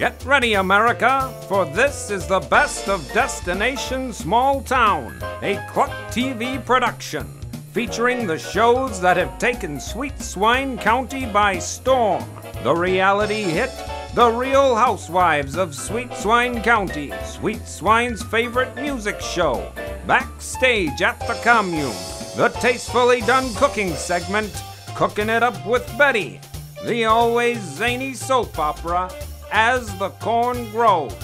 Get ready, America, for this is the best of Destination Small Town, a Kluk TV production featuring the shows that have taken Sweet Swine County by storm. The reality hit, The Real Housewives of Sweet Swine County, Sweet Swine's favorite music show, Backstage at the Commune, the tastefully done cooking segment, Cooking It Up with Betty, the always zany soap opera, As the Corn Grows,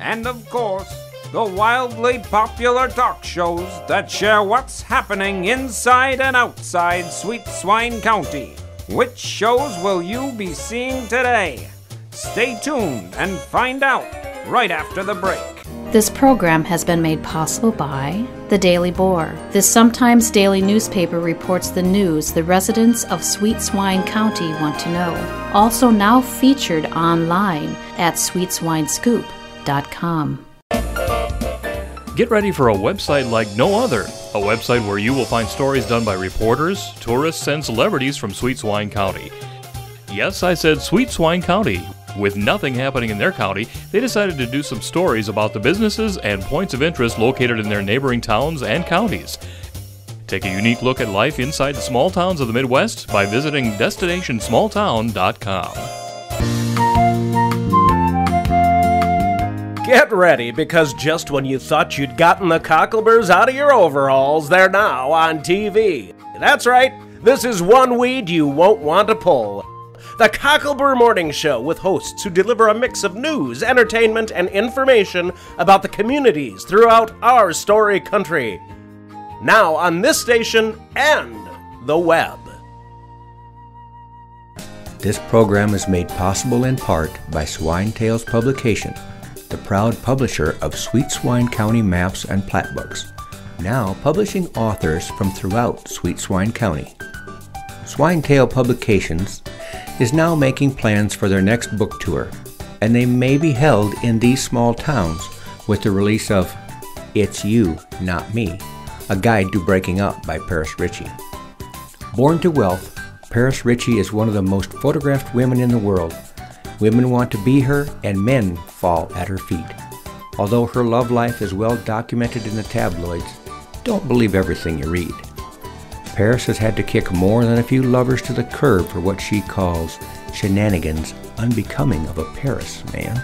and of course, the wildly popular talk shows that share what's happening inside and outside Sweet Swine County. Which shows will you be seeing today? Stay tuned and find out right after the break. This program has been made possible by The Daily Boar. This sometimes daily newspaper reports the news the residents of Sweet Swine County want to know. Also now featured online at sweetswinescoop.com. Get ready for a website like no other. A website where you will find stories done by reporters, tourists, and celebrities from Sweet Swine County. Yes, I said Sweet Swine County. With nothing happening in their county, they decided to do some stories about the businesses and points of interest located in their neighboring towns and counties. Take a unique look at life inside the small towns of the Midwest by visiting DestinationSmallTown.com. Get ready because just when you thought you'd gotten the cockleburs out of your overalls, they're now on TV. That's right, this is one weed you won't want to pull. The Cocklebur Morning Show with hosts who deliver a mix of news, entertainment, and information about the communities throughout our story country. Now on this station and the web. This program is made possible in part by Swine Tales Publication, the proud publisher of Sweet Swine County maps and plat books, now publishing authors from throughout Sweet Swine County. Swine Tales Publications is now making plans for their next book tour, and they may be held in these small towns with the release of It's You, Not Me, a guide to breaking up by Paris Ritchie. Born to wealth, Paris Ritchie is one of the most photographed women in the world. Women want to be her, and men fall at her feet. Although her love life is well documented in the tabloids, don't believe everything you read. Paris has had to kick more than a few lovers to the curb for what she calls shenanigans unbecoming of a Paris man.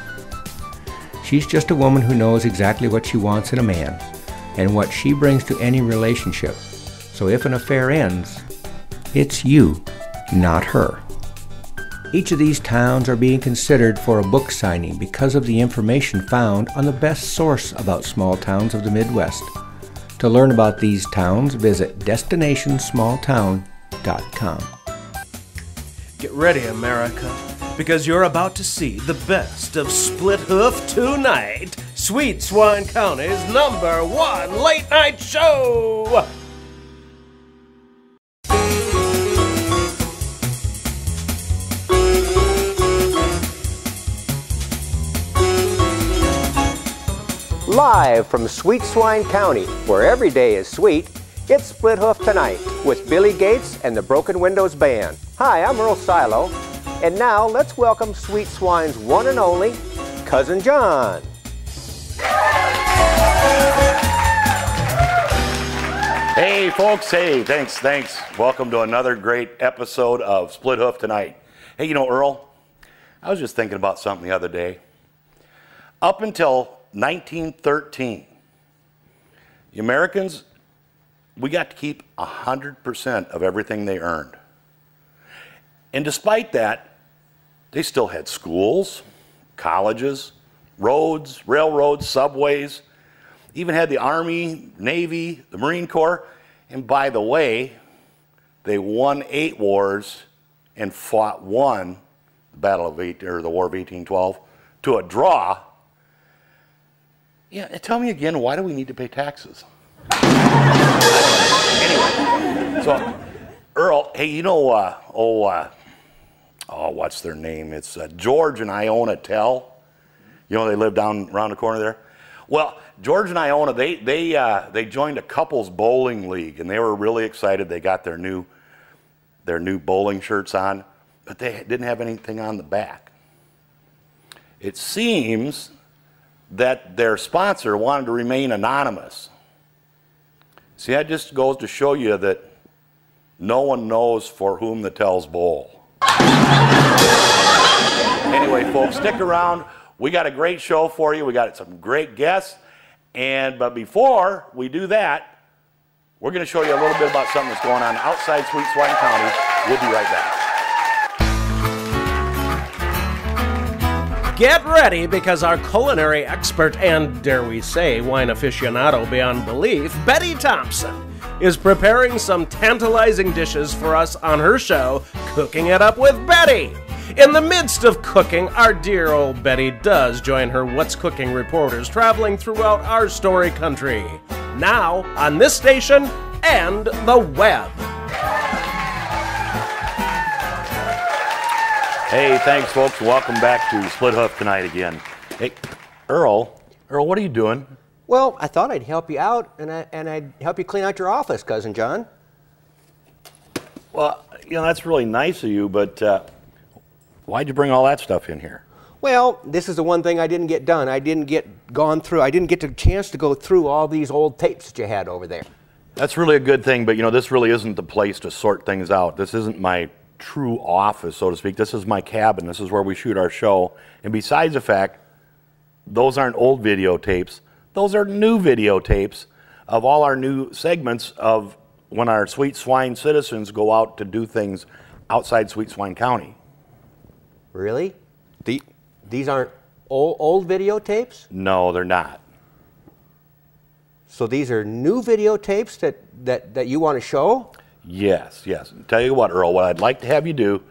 She's just a woman who knows exactly what she wants in a man and what she brings to any relationship. So if an affair ends, it's you, not her. Each of these towns are being considered for a book signing because of the information found on the best source about small towns of the Midwest. To learn about these towns, visit destinationsmalltown.com. Get ready, America, because you're about to see the best of Split Hoof tonight, Sweet Swine County's number one late night show. Live from Sweet Swine County, where every day is sweet, it's Split Hoof Tonight with Billy Gates and the Broken Windows Band. Hi, I'm Earl Silo, and now let's welcome Sweet Swine's one and only Cousin John. Hey, folks. Hey, thanks, thanks. Welcome to another great episode of Split Hoof Tonight. Hey, you know, Earl, I was just thinking about something the other day. Up until 1913, the Americans, we got to keep 100% of everything they earned. And despite that, they still had schools, colleges, roads, railroads, subways, even had the Army, Navy, the Marine Corps. And by the way, they won eight wars and fought one, the Battle of 18, or the War of 1812, to a draw. Yeah, tell me again, why do we need to pay taxes? anyway, so Earl, hey, you know, uh, oh, uh, oh, what's their name? It's uh, George and Iona Tell. You know, they live down around the corner there. Well, George and Iona, they they uh, they joined a couples bowling league, and they were really excited. They got their new their new bowling shirts on, but they didn't have anything on the back. it seems that their sponsor wanted to remain anonymous. See, that just goes to show you that no one knows for whom the tells bowl. anyway, folks, stick around. We got a great show for you. We got some great guests. And but before we do that, we're going to show you a little bit about something that's going on outside Sweet Swine County. We'll be right back. Get ready because our culinary expert and, dare we say, wine aficionado beyond belief, Betty Thompson, is preparing some tantalizing dishes for us on her show, Cooking It Up with Betty. In the midst of cooking, our dear old Betty does join her What's Cooking reporters traveling throughout our story country. Now, on this station and the web. Hey, thanks, folks. Welcome back to Split Hoof tonight again. Hey, Earl, Earl, what are you doing? Well, I thought I'd help you out, and, I, and I'd help you clean out your office, Cousin John. Well, you know, that's really nice of you, but uh, why'd you bring all that stuff in here? Well, this is the one thing I didn't get done. I didn't get gone through. I didn't get the chance to go through all these old tapes that you had over there. That's really a good thing, but you know, this really isn't the place to sort things out. This isn't my true office, so to speak. This is my cabin. This is where we shoot our show. And besides the fact, those aren't old videotapes, those are new videotapes of all our new segments of when our Sweet Swine citizens go out to do things outside Sweet Swine County. Really? The, these aren't old, old videotapes? No, they're not. So these are new videotapes that, that, that you want to show? Yes, yes. Tell you what, Earl, what I'd like to have you do,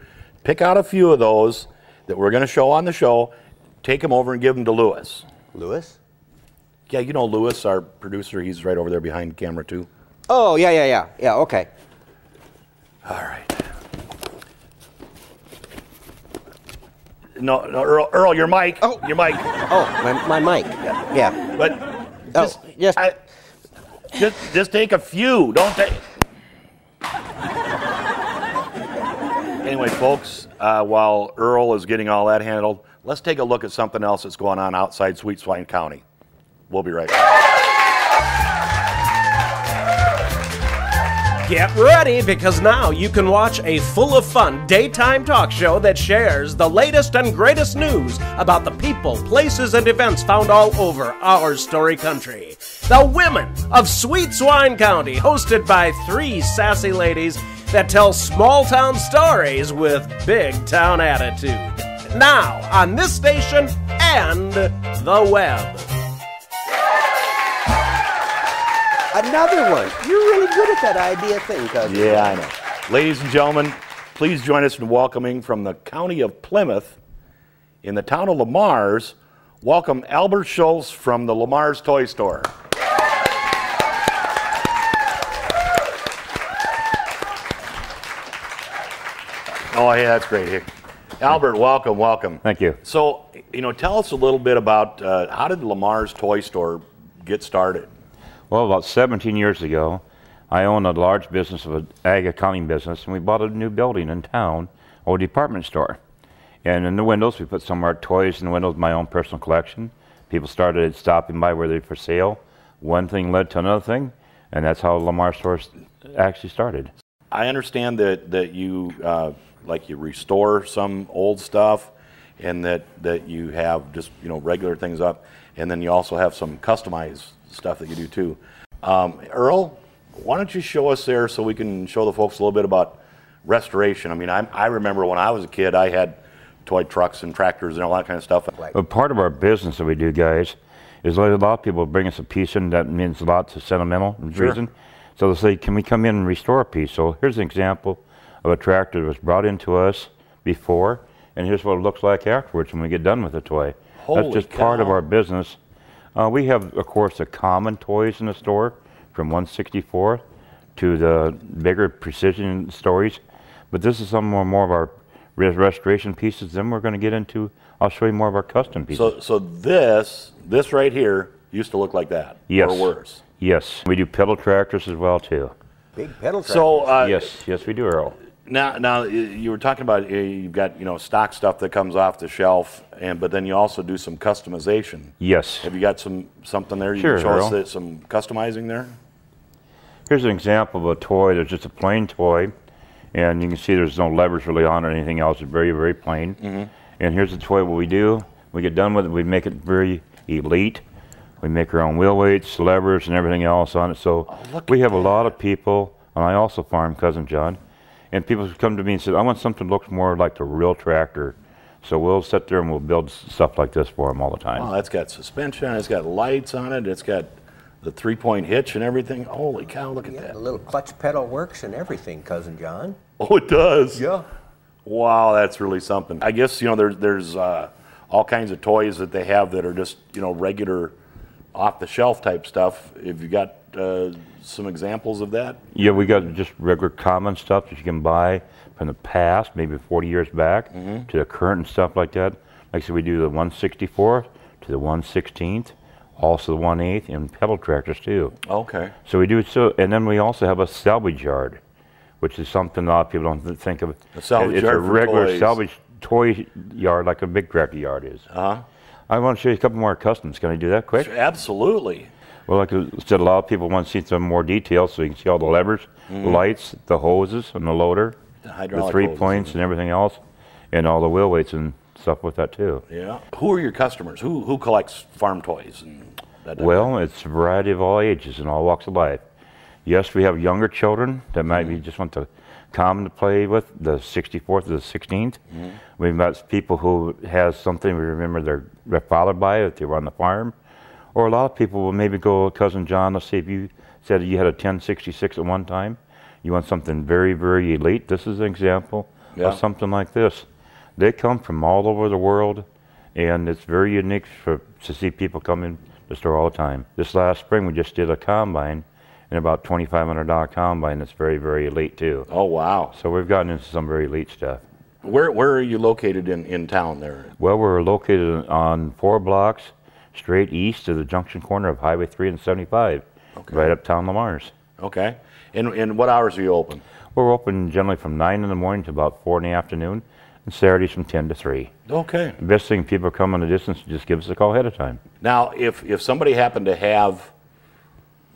pick out a few of those that we're going to show on the show, take them over and give them to Lewis. Lewis? Yeah, you know Lewis, our producer, he's right over there behind camera too. Oh, yeah, yeah, yeah. Yeah, okay. All right. No, no, Earl, Earl, your mic. Oh. Your mic. Oh, my, my mic. Yeah. But Oh, just, yes. I, just, just take a few. Don't take. Anyway, folks, uh, while Earl is getting all that handled, let's take a look at something else that's going on outside Sweet Swine County. We'll be right back. Get ready because now you can watch a full of fun daytime talk show that shares the latest and greatest news about the people, places, and events found all over our story country. The Women of Sweet Swine County, hosted by three sassy ladies that tell small town stories with big town attitude. Now, on this station and the web. Another one. You're really good at that idea thing, cousin. Yeah, I know. Ladies and gentlemen, please join us in welcoming from the county of Plymouth in the town of Le Mars. Welcome Albert Schultz from the Le Mars Toy Store. Oh, yeah, that's great here. Albert, welcome, welcome. Thank you. So, you know, tell us a little bit about uh, how did Le Mars Toy Store get started? Well, about 17 years ago, I owned a large business of an ag accounting business, and we bought a new building in town, or department store. And in the windows, we put some of our toys in the windows, my own personal collection. People started stopping by where they're for sale. One thing led to another thing, and that's how Lamar Store actually started. I understand that that you uh, like you restore some old stuff, and that that you have just you know regular things up, and then you also have some customized stuff that you do too. Um, Earl, why don't you show us there so we can show the folks a little bit about restoration? I mean, I, I remember when I was a kid, I had toy trucks and tractors and all that kind of stuff. But part of our business that we do, guys, is like a lot of people bring us a piece in that means a lot to sentimental reason. So they'll say, can we come in and restore a piece? So here's an example of a tractor that was brought into us before, and here's what it looks like afterwards when we get done with the toy. Holy That's just part of our business. Uh, we have, of course, the common toys in the store, from 164 to the bigger precision stories. But this is some more, more of our restoration pieces. Then we're going to get into, I'll show you more of our custom pieces. So so this this right here used to look like that Yes. or worse. Yes, we do pedal tractors as well too. Big pedal tractors. So uh, yes, yes, we do, Earl. Now, now you were talking about you've got you know stock stuff that comes off the shelf, and but then you also do some customization. Yes. Have you got some something there? You Sure, can show us that, some customizing there. Here's an example of a toy. There's just a plain toy, and you can see there's no levers really on or anything else. It's very, very plain. Mm-hmm. And here's the toy. What we do, we get done with it, we make it very elite. We make our own wheel weights, levers, and everything else on it. So Oh, we have a lot of people, and I also farm cousin John, and people come to me and say, "I want something that looks more like the real tractor." So we'll sit there and we'll build stuff like this for them all the time. Oh, that's got suspension. It's got lights on it. It's got the three-point hitch and everything. Holy cow! Look at Yeah, that. the little clutch pedal works and everything, Cousin John. Oh, it does. Yeah. Wow, that's really something. I guess you know there's there's uh, all kinds of toys that they have that are just you know regular, off the shelf type stuff. If you got uh, some examples of that? Yeah, we got just regular common stuff that you can buy from the past, maybe 40 years back, to the current and stuff like that. Like I said, we do the 164th to the 116th, also the 1 8th, and pedal tractors too. Okay. So we do it so, and then we also have a salvage yard, which is something a lot of people don't think of. A salvage it's yard a regular toys. salvage toy yard, like a big tractor yard is. Uh huh. I want to show you a couple more customs. Can I do that quick? Absolutely. Well, like I said, a lot of people want to see some more details, so you can see all the levers, the lights, the hoses, and the loader, The the three hoses. points, and mm-hmm. everything else, and all the wheel weights and stuff with that too. Yeah. Who are your customers? Who who collects farm toys and that? of Well, it's a variety of all ages and all walks of life. Yes, we have younger children that might be mm-hmm. just want to come to play with the 64th to the 16th. We've got people who has something we remember their, their father by if they were on the farm, or a lot of people will maybe go cousin John. Let's see if you said you had a 1066 at one time. You want something very very elite. This is an example Yeah. of something like this. They come from all over the world, and it's very unique for to see people come in the store all the time. This last spring, we just did a combine, and about twenty-five hundred dollar combine. That's very, very elite too. Oh wow. So we've gotten into some very elite stuff. Where where are you located in in town there? Well, we're located on four blocks straight east of the junction corner of Highway 3 and 75, Okay. right uptown Le Mars. Okay. And and what hours are you open? We're open generally from 9 in the morning to about 4 in the afternoon, and Saturdays from 10 to 3. Okay. The best thing, people come on a distance, just give us a call ahead of time. Now, if if somebody happened to have,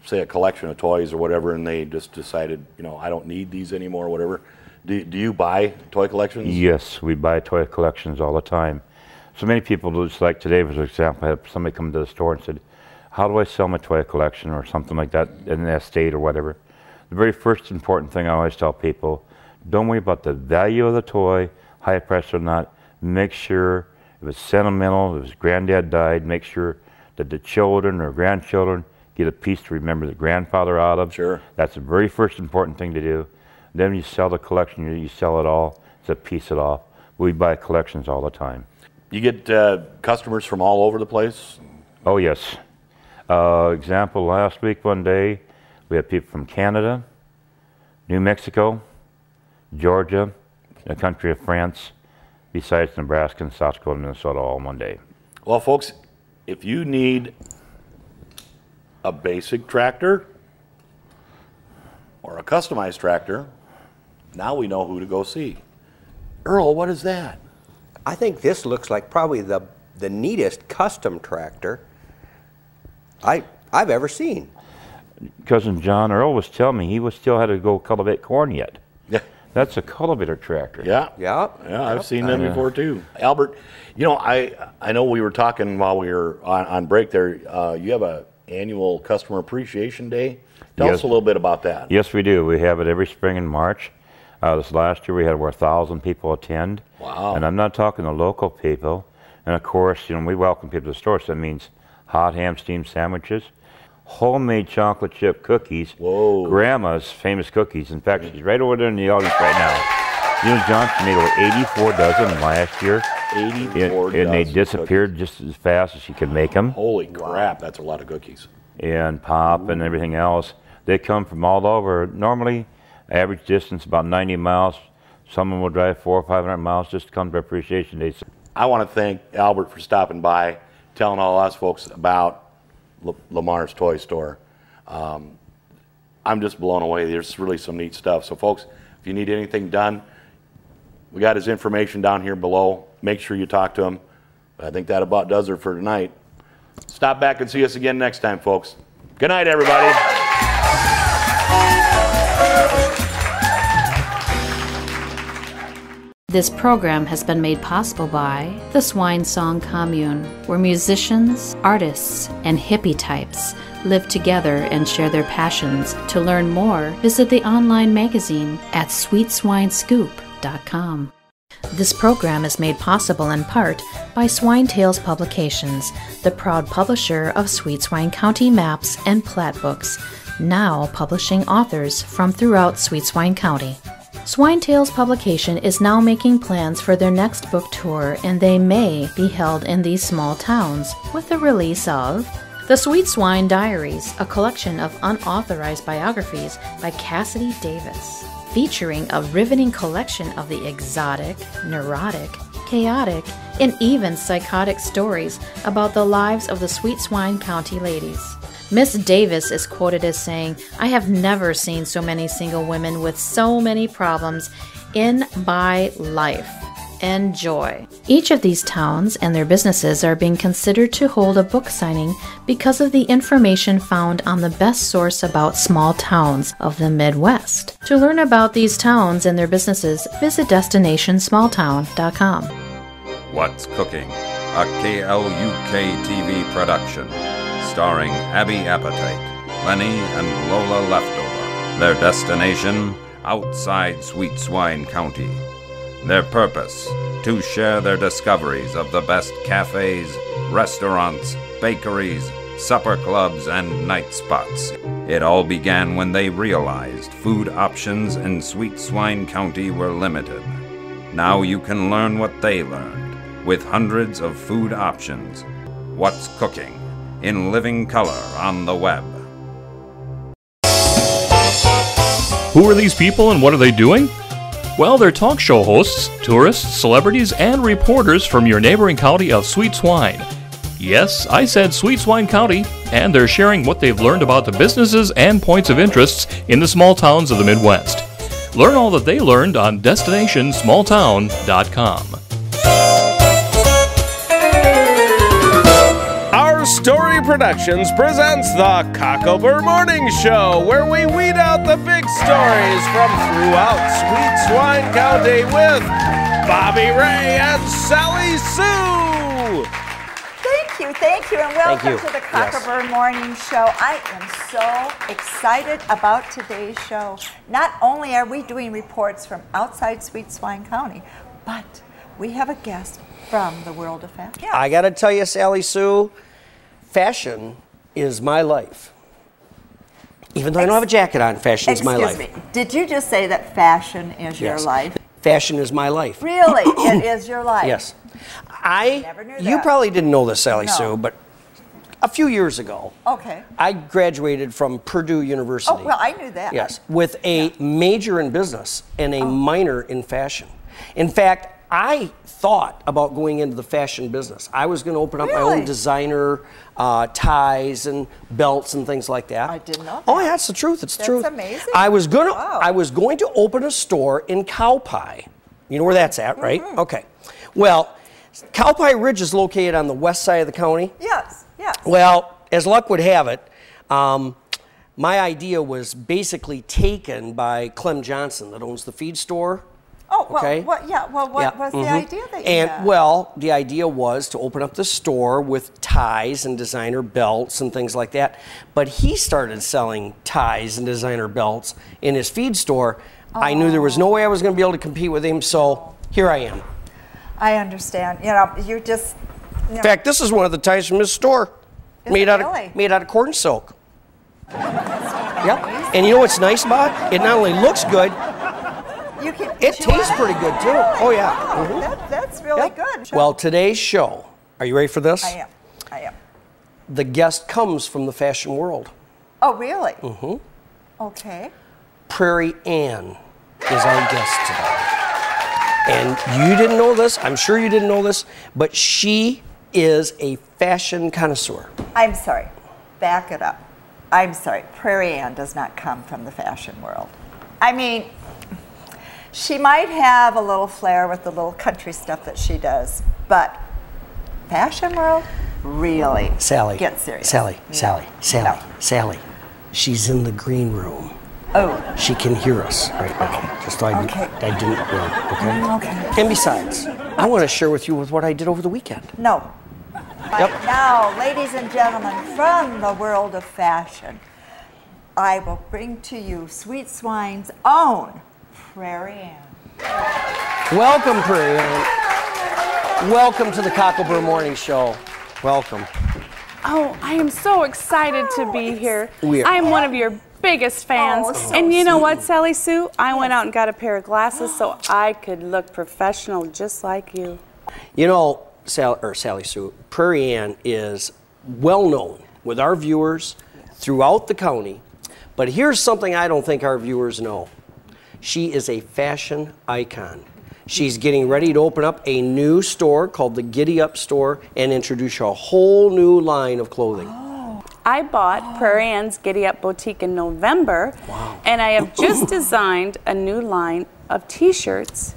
say, a collection of toys or whatever, and they just decided, you know, I don't need these anymore, or whatever, do do you buy toy collections? Yes, we buy toy collections all the time. So many people, just like today, for example, I had somebody come to the store and said, How do I sell my toy collection or something like that in that state or whatever? The very first important thing I always tell people don't worry about the value of the toy, high price or not. Make sure if it's sentimental, if his granddad died, make sure that the children or grandchildren get a piece to remember the grandfather out of. Sure. That's the very first important thing to do. Then you sell the collection, you, you sell it all, it's a piece it off. We buy collections all the time. You get uh, customers from all over the place. Oh, yes. Uh, example, last week, one day, we had people from Canada, New Mexico, Georgia, the country of France, besides Nebraska and South Dakota and Minnesota all one day. Well, folks, if you need a basic tractor or a customized tractor, now we know who to go see. Earl, what is that? I think this looks like probably the the neatest custom tractor I I've ever seen. Cousin John Earl was telling me he was still had to go cultivate corn yet. Yeah. That's a cultivator tractor. Yeah. Yeah. Yeah, I've seen them before too. Albert, you know, I I know we were talking while we were on, on break there. Uh, you have a annual customer appreciation day. Tell Yes. us a little bit about that. Yes, we do. We have it every spring in March. Uh, this last year we had over a thousand people attend. Wow. And I'm not talking the local people. And of course, you know, we welcome people to the store. So that means hot ham steamed sandwiches, homemade chocolate chip cookies, Whoa. grandma's famous cookies. In fact, she's right over there in the audience right now. You know, Johnson made over 84 dozen last year. 84 and, and they disappeared just as fast as she could make them Holy crap, that's a lot of cookies. and pop and everything else. They come from all over. Normally, average distance about 90 miles. Someone will drive four or 500 miles just to come to Appreciation Day. I want to thank Albert for stopping by, telling all us folks about La- Le Mars Toy Store. Um, I'm just blown away. There's really some neat stuff. So, folks, If you need anything done, we got his information down here below. Make sure you talk to him. I think that about does it for tonight. Stop back and see us again next time, folks. Good night, everybody. This program has been made possible by the Swine Song Commune, where musicians, artists, and hippie types live together and share their passions. To learn more, visit the online magazine at sweetswinescoop.com. This program is made possible in part by Swine Tales Publications, the proud publisher of Sweet Swine County maps and plat books, now publishing authors from throughout Sweet Swine County. Swine Tales Publication is now making plans for their next book tour, and they may be held in these small towns with the release of The Sweet Swine Diaries, a collection of unauthorized biographies by Cassidy Davis, featuring a riveting collection of the exotic, neurotic, chaotic, and even psychotic stories about the lives of the Sweet Swine County ladies. Miss Davis is quoted as saying, I have never seen so many single women with so many problems in my life. Enjoy. Each of these towns and their businesses are being considered to hold a book signing because of the information found on the best source about small towns of the Midwest. To learn about these towns and their businesses, visit destinationsmalltown.com. What's Cooking? A KLUK TV production. Starring Abby Appetite, Lenny and Lola Leftover. Their destination, outside Sweet Swine County. Their purpose, to share their discoveries of the best cafes, restaurants, bakeries, supper clubs, and night spots. It all began when they realized food options in Sweet Swine County were limited. Now you can learn what they learned with hundreds of food options. What's cooking in living color on the web. Who are these people and what are they doing? Well, they're talk show hosts, tourists, celebrities, and reporters from your neighboring county of Sweet Swine. Yes, I said Sweet Swine County, and they're sharing what they've learned about the businesses and points of interest in the small towns of the Midwest. Learn all that they learned on DestinationSmallTown.com. Story Productions presents the Cocklebur Morning Show, where we weed out the big stories from throughout Sweet Swine County with Bobby Ray and Sally Sue. Thank you, thank you, and welcome you. to the Yes. Morning Show. I am so excited about today's show. Not only are we doing reports from outside Sweet Swine County, but we have a guest from the world of fashion. Yeah. I got to tell you, Sally Sue, fashion is my life. Even though I don't have a jacket on, fashion is my life. Excuse me. Did you just say that fashion is your Yes. life? Fashion is my life. Really, it is your life. Yes. I Never knew you probably didn't know this, Sally No. Sue, but a few years ago, Okay. I graduated from Purdue University. Oh, well, I knew that. Yes, with a major in business and Oh. a minor in fashion. In fact, I thought about going into the fashion business. I was going to open up my own designer uh, ties and belts and things like that. I didn't know Oh yeah, it's the truth. It's the That's truth. amazing. I was gonna. Wow. I was going to open a store in Cowpie. You know where that's at, right? Mm-hmm. Okay. Well, Cowpie Ridge is located on the west side of the county. Yes, yes. Well, as luck would have it, um, my idea was basically taken by Clem Johnson, that owns the feed store. Oh, well, okay. what, yeah, well, what Yeah, was the mhm. idea that you And had? well, the idea was to open up the store with ties and designer belts and things like that. But he started selling ties and designer belts in his feed store. I knew there was no way I was going to be able to compete with him, so here I am. I understand. You know, you're just. You In fact, this is one of the ties from his store, Is made out really? of made out of corn silk. Yep. And you know what's nice about it? It not only looks good, you can. it tastes pretty good too. Oh yeah. Oh, Mhm. that, that's really Yep. good. Well, today's show. Are you ready for this? I am. I am. The guest comes from the fashion world. Oh, really? Mm-hmm. Okay. Prairie Ann is our guest today. And you didn't know this, I'm sure you didn't know this, but she is a fashion connoisseur. I'm sorry. Back it up. I'm sorry. Prairie Ann does not come from the fashion world. I mean, She might have a little flair with the little country stuff that she does, but fashion world really Sally. get serious. Sally, Yeah. Sally, Sally, No. Sally. She's in the green room. Oh, She can hear us right now. Just so I, Okay. I didn't, yeah, okay? Mm, okay. And besides, I want to share with you with what I did over the weekend. No. But Yep. now, ladies and gentlemen, from the world of fashion, I will bring to you Sweet Swine's own Prairie Ann. Welcome, Prairie Ann. Welcome to the Cocklebur Morning Show. Welcome. Oh, I am so excited to be here. We are- I am one of your biggest fans. Oh, so and you know what, Sally Sue? I went out and got a pair of glasses so I could look professional just like you. You know, Sal, or Sally Sue, Prairie Ann is well known with our viewers throughout the county. But here's something I don't think our viewers know. She is a fashion icon. She's getting ready to open up a new store called the Giddy Up Store and introduce a whole new line of clothing. Oh. I bought Prairie Ann's Giddy Up Boutique in November, and I have just designed a new line of T-shirts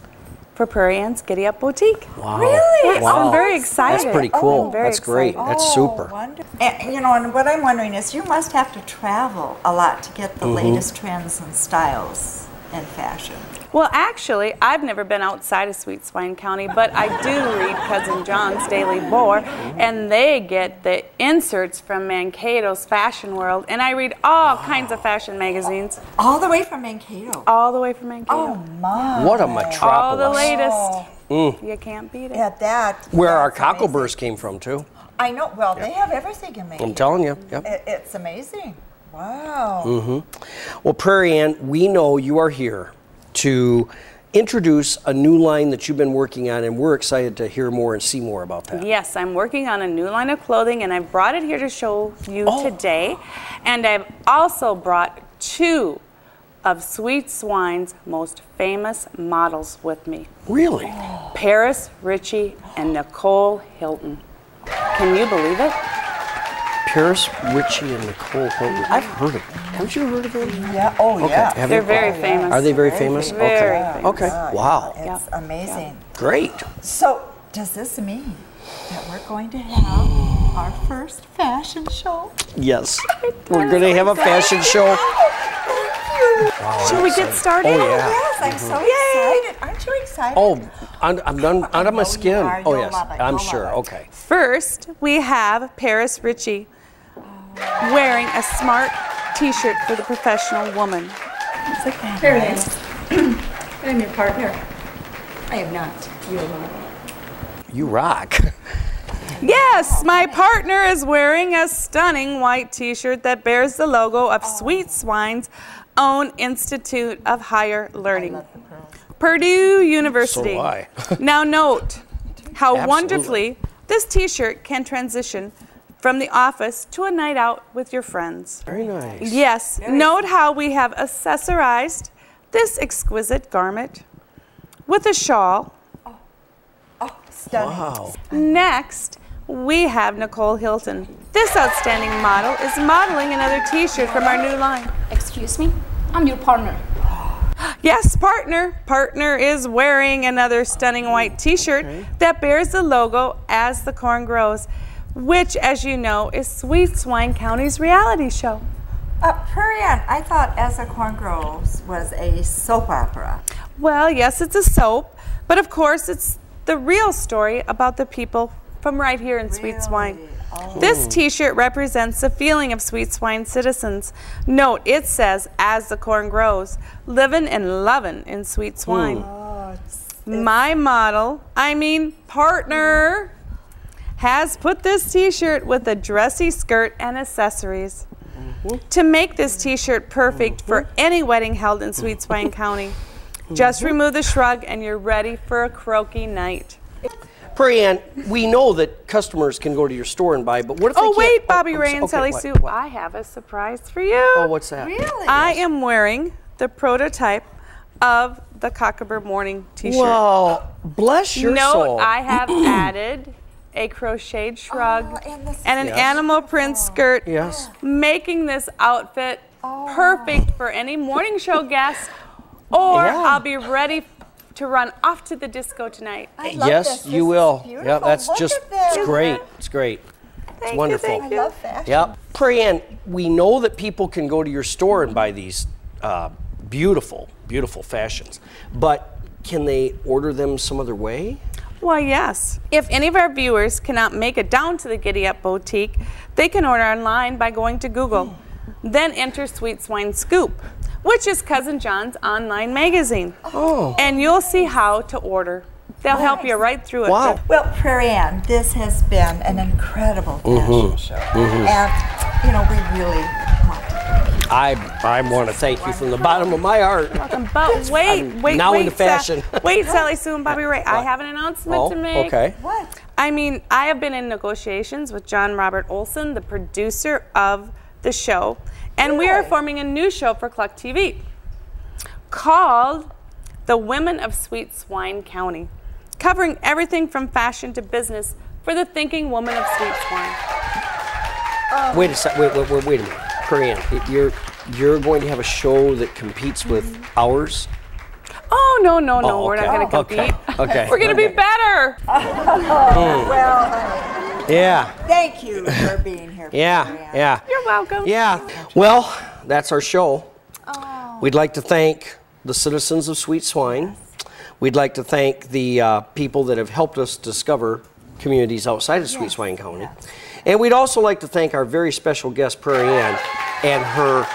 for Prairie Ann's Giddy Up Boutique. Wow. Really? Yes, Wow. I'm very excited. That's pretty Oh, cool. I'm very That's great. excited. That's Oh, super. wonderful. And, you know, and what I'm wondering is you must have to travel a lot to get the Mm-hmm. latest trends and styles in fashion. Well, actually, I've never been outside of Sweet Swine County, but I do read Cousin John's Daily Boar, and they get the inserts from Mankato's Fashion World, and I read all kinds of fashion magazines, All the way from Mankato. all the way from Mankato. Oh, my. What a metropolis. all metropolis. the latest. Mm. You can't beat it. Yeah, that. Where our that's amazing. cockleburs came from, too. I know. Well, they have everything in Mankato. I'm telling you. Yep. It, it's amazing. Wow. Mm-hmm. Well, Prairie Ann, we know you are here to introduce a new line that you've been working on, and we're excited to hear more and see more about that. Yes, I'm working on a new line of clothing and I've brought it here to show you Oh. today. And I've also brought two of Sweet Swine's most famous models with me Really? Paris Ritchie and Nicole Hilton. Can you believe it? Paris Ritchie and Nicole Hilton. I've heard of them. Haven't you heard of them? Yeah. Oh, Okay. yeah. have They're you? very oh, famous. Are they very famous? Very okay. famous. Okay. Wow. It's Yeah. amazing. Great. So, does this mean that we're going to have our first fashion show? Yes. We're going to have a fashion show. Shall we get started? Oh, yeah. Yes, I'm mm-hmm. so excited. Aren't you excited? Oh, I'm, I'm done out of my skin. are. Oh, yes. I'm You'll sure. Okay. First, we have Paris Ritchie wearing a smart t shirt for the professional woman. Paris, oh, I'm your partner. I am not. You are not. You rock. Yes, my partner is wearing a stunning white t shirt that bears the logo of Sweet Swine's own Institute of Higher Learning, Purdue University. So do now, note how Absolutely. wonderfully this t shirt can transition from the office to a night out with your friends. Very nice. Yes, note how we have accessorized this exquisite garment with a shawl. Oh, oh stunning. Wow. Next, we have Nicole Hilton. This outstanding model is modeling another t shirt from our new line. Excuse me? I'm your partner. Yes, partner. Partner is wearing another stunning white t shirt that bears the logo As the Corn Grows, which, as you know, is Sweet Swine County's reality show. Uh, Prairie I thought As the Corn Grows was a soap opera. Well, yes, it's a soap, but of course, it's the real story about the people from right here in Sweet Swine. This t shirt represents the feeling of Sweet Swine citizens. Note, it says, as the corn grows, living and loving in Sweet Swine. My model, I mean partner, has put this t shirt with a dressy skirt and accessories. To make this t shirt perfect for any wedding held in Sweet Swine County, just remove the shrug and you're ready for a croaky night. Prairie Ann, we know that customers can go to your store and buy, but what if they Oh, can't? wait, oh, Bobby I'm Ray and okay, Sally what- Sue, what? I have a surprise for you. Oh, what's that? Really? I am wearing the prototype of the Cockabur Morning t shirt. Well, bless your Note, soul. I have added a crocheted shrug Oh, and and an Yes. animal print skirt, Yes. making this outfit perfect for any morning show guest Or Yeah. I'll be ready to run off to the disco tonight. yes, you will. Yeah, that's just it's great. It's great. It's wonderful. I love fashion. Yep. Prairie Ann, we know that people can go to your store and buy these uh, beautiful, beautiful fashions, but can they order them some other way? Why, yes. If any of our viewers cannot make it down to the Giddy Up Boutique, they can order online by going to Google. then enter Sweet Swine Scoop, which is Cousin John's online magazine. Oh. And you'll see how to order. They'll help you right through it. Wow. Well, Prairie Ann, this has been an incredible fashion Mhm. show. Mhm. And, you know, we really I I want to thank you from the bottom of my heart. Welcome. But wait, I'm wait, now wait, into Sa- fashion. wait, Sally Sue and Bobby Ray. I have an announcement Oh, to make. okay. What? I mean, I have been in negotiations with John Robert Olson, the producer of the show, and we are forming a new show for Kluk TV called The Women of Sweet Swine County, covering everything from fashion to business for the thinking woman of Sweet Swine. Wait a sec. Wait, wait, wait, wait a minute. Prairie Ann, you're you're going to have a show that competes with ours. Oh, no, no, no, Oh, we're not going to compete. Okay. okay. We're going to be better. well, Yeah. thank you for being here. Yeah. Yeah. You're welcome. Yeah. Well, that's our show. Oh. We'd like to thank the citizens of Sweet Swine. We'd like to thank the uh, people that have helped us discover communities outside of Sweet Swine County. And we'd also like to thank our very special guest, Prairie Ann, and her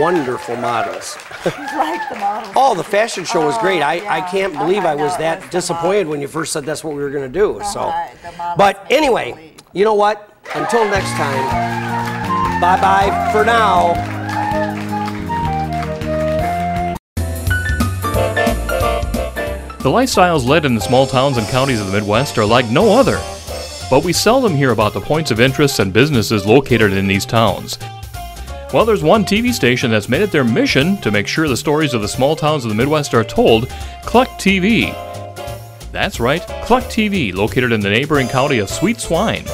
wonderful models. like the model. Oh, the fashion show was great. I, I yeah. can't believe Oh, I was no, that was disappointed when you first said that's what we were going to do. So, Uh-huh, the models but anyway, you know what? Until next time, bye bye for now. The lifestyles led in the small towns and counties of the Midwest are like no other. But we seldom hear about the points of interest and businesses located in these towns. Well, there's one TV station that's made it their mission to make sure the stories of the small towns of the Midwest are told Kluk TV. That's right, Kluk TV, located in the neighboring county of Sweet Swine.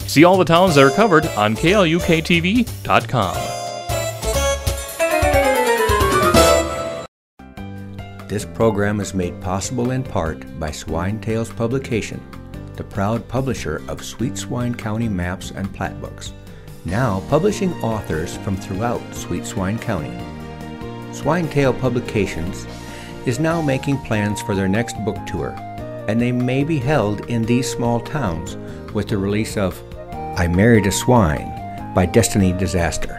See all the towns that are covered on KLUKTV.com. This program is made possible in part by Swine Tales Publication, the proud publisher of Sweet Swine County maps and plat books, now publishing authors from throughout Sweet Swine County. Swine Tales Publications is now making plans for their next book tour, and they may be held in these small towns with the release of I Married a Swine by Destiny Disaster.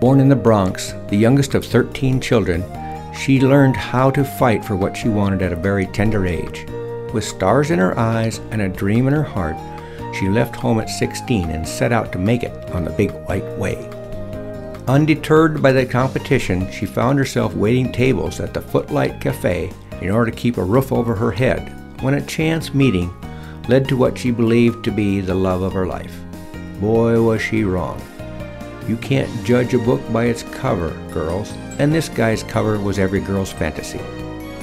Born in the Bronx, the youngest of 13 children, she learned how to fight for what she wanted at a very tender age. With stars in her eyes and a dream in her heart, she left home at 16 and set out to make it on the big white way. Undeterred by the competition, she found herself waiting tables at the Footlight Cafe in order to keep a roof over her head when a chance meeting led to what she believed to be the love of her life. Boy, was she wrong. You can't judge a book by its cover, girls, and this guy's cover was every girl's fantasy.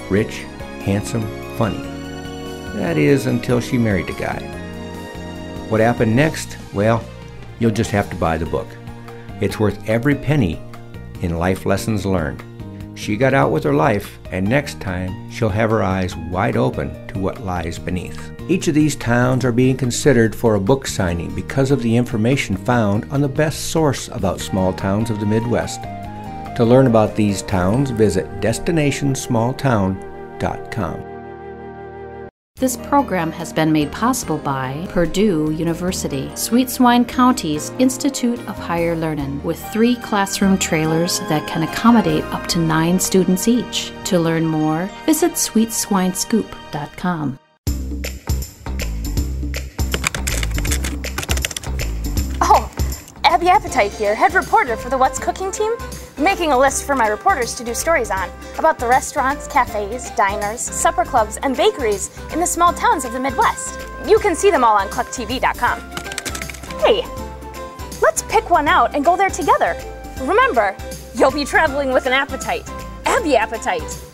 Rich, handsome, funny. That is, until she married the guy. What happened next? Well, you'll just have to buy the book. It's worth every penny in life lessons learned. She got out with her life, and next time she'll have her eyes wide open to what lies beneath. Each of these towns are being considered for a book signing because of the information found on the best source about small towns of the Midwest. To learn about these towns, visit destinationsmalltown.com. This program has been made possible by Purdue University, Sweet Swine County's Institute of Higher Learning, with three classroom trailers that can accommodate up to nine students each. To learn more, visit sweetswinescoop.com. Abby Appetite here, head reporter for the What's Cooking team. Making a list for my reporters to do stories on about the restaurants, cafes, diners, supper clubs, and bakeries in the small towns of the Midwest. You can see them all on clucktv.com. Hey, let's pick one out and go there together. Remember, you'll be traveling with an appetite. Abby Appetite.